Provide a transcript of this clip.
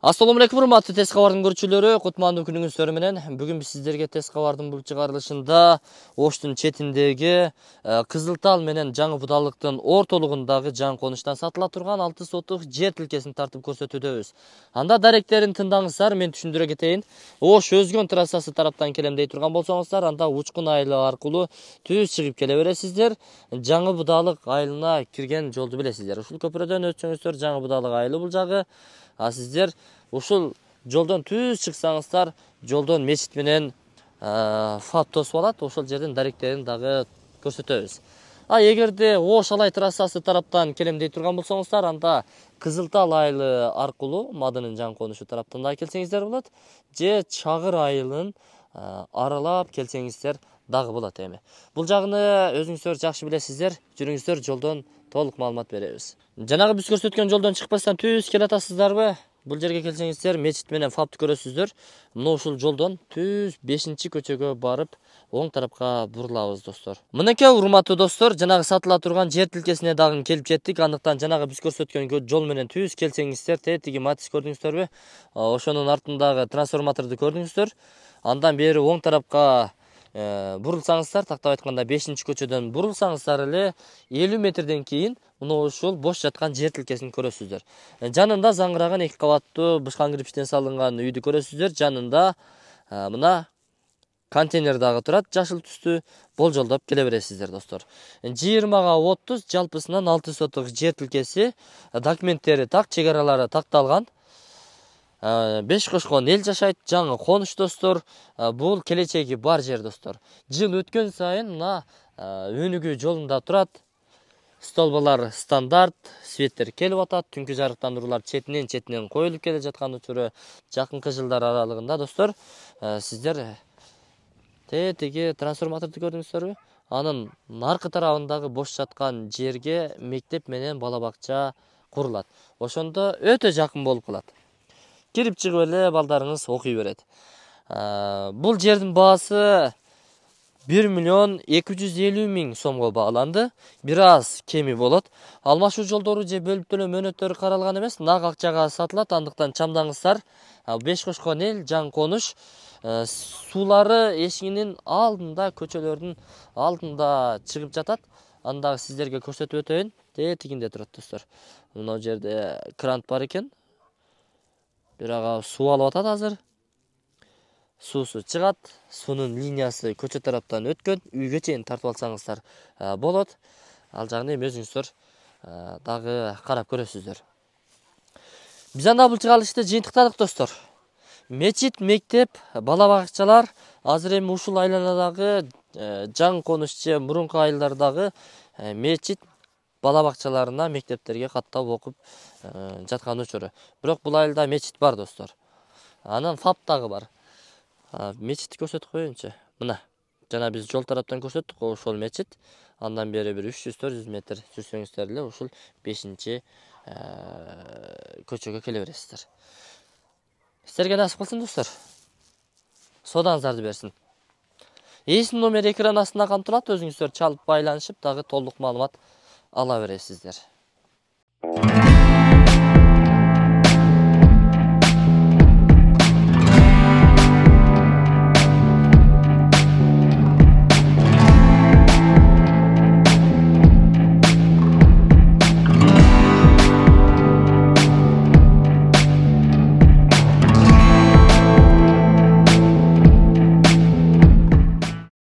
Ассаламу алейкум урматтуу тез кабардын көрүүчүлөрү кутмандуу күнүңүздөр менен. Бүгүн биз сиздерге тез кабардын бул чыгарылышында оштун четиндеги кызыл тал менен жаңы будалыктын ортолугундагы жаңы конуштан сатыла турган алты сотук жер тилкесин тартып көрсөтүүдөбүз анда даректерин тыңдаңыздар мен түшүндүрө кетейин ош өзгөн трассасы тараптан келем дей турган болсоңуздар анда учкун айылы аркылуу түз чыгып келе бересиздер жаңы будалык айылына кирген жолду билесиздер ушул көпүрөдөн өтсөңүздөр жаңы будалык айылы бул жагы а сиздер ушул жолдон түз чыксаңыздар жолдон мечит менен фат тосуп алат ошол жердин даректерин дагы көрсөтөбүз а эгерде ош алай трассасы тараптан келем дей турган болсоңуздар анда кызыл тал айылы аркылуу мадынын жаңы конушу тараптан дагы келсеңиздер болот же чагыр айылын аралап келсеңиздер дагы болот эми. Бул жагыны өзүңүздөр жакшы билесиздер жүрүңүздөр жолдон толук маалымат беребиз. Жанагы биз көрсөткөн жолдон чыкпастан түз келатасыздарбы бул жерге келсеңиздер мечит менен фапты көрөсүздөр. Мына ушул жолдон түз бешинчи көчөгө барып оң тарапка бурулабыз достор. Мынакей урматтуу достор жанагы сатыла турган жер тилкесине дагы келип жеттик. Андыктан жанагы биз көрсөткөн жол менен түз келсеңиздер тетиги матис көрдүңүздөрбү ошонун артындагы трансформаторду көрдүңүздөр. Андан бери оң тарапка бурулсаңыздар тактап айтканда бешинчи көчөдөн бурулсаңыздар эле элүү метрден кийин мына ушул бош жаткан жер тилкесин көрөсүздөр. Жанында заңгыраган эки кабаттуу бышкан кирпичтен салынган үйдү көрөсүздөр. Жанында мына контейнер дагы турат жашыл түстүү болжолдоп келе бересиздер достор. Жыйырмага отуз жалпысынан алты соток жер тилкеси документтери так чек аралары такталган беш кошкон эл жашайт жаңы конуш достор. Бул келечеги бар жер достор. Жыл өткөн сайын мына өнүгүү жолунда турат столбалар стандарт светтер келип атат түнкү жарыктандыруулар четинен четинен коюлуп келе жаткан учуру жакынкы жылдар аралыгында достор. Сиздер тетиги трансформаторду көрдүңүздөрбү анын наркы тарабындагы бош жаткан жерге мектеп менен бала бакча курулат ошондо өтө жакын болуп калат кирип чыгып эле балдарыңыз окуй берет бул жердин баасы бир миллион эки жүз элүү миң сомго бааланды бир аз кеми болот алмашуу жолдору же бөлүп төлөө мөөнөттөрү каралган эмес нак акчага сатылат андыктан чамдаңыздар беш кошкон эл жаңы конуш суулары эшигинин алдында көчөлөрдүн алдында чыгып жатат аны дагы сиздерге көрсөтүп өтөйүн тетигинде турат достор мына жерде крант бар экен бирок суу алып атат азыр. Суусу чыгат суунун линиясы көчө тараптан өткөн үйгө чейин тартып алсаңыздар болот ал жагын эми өзүңүздөр дагы карап көрөсүздөр биз анда бул чыгарылышты жыйынтыктадык достор мечит мектеп бала бакчалар азыр эми ушул айланадагы жаңы конуш же мурунку айылдардагы мечит бала бакчаларына мектептерге каттап окуп жаткан учуру бирок бул айылда мечит бар достор. Анан фап дагы бар мечитти көрсөтүп коеюнчу мына жана биз жол тараптан көрсөттүк ошол мечит. Андан бери бир үч жүз төрт жүз метр жүрсөңүздөр эле ушул бешинчи көчөгө келе бересиздер. Сиздерге насип кылсын достор. Соодаңыздарды берсин. Ээсинин номери экран астында камтылат өзүңүздөр чалып байланышып дагы толук маалымат ала бересиздер